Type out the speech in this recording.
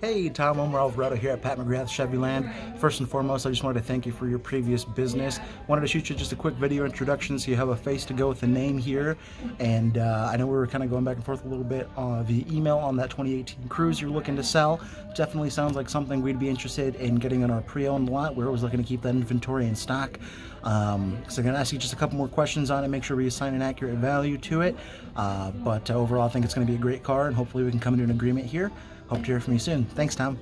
Hey, Tom Omar Alvarado here at Pat McGrath Chevyland. First and foremost, I just wanted to thank you for your previous business. Wanted to shoot you just a quick video introduction so you have a face to go with the name here. And uh, I know we were kind of going back and forth a little bit uh, via email on that 2018 Cruze you're looking to sell. Definitely sounds like something we'd be interested in getting on our pre-owned lot. We're always looking to keep that inventory in stock. Um, so I'm going to ask you just a couple more questions on it, make sure we assign an accurate value to it. Uh, but overall, I think it's going to be a great car, and hopefully we can come to an agreement here. Hope to hear from you soon. Thanks, Tom.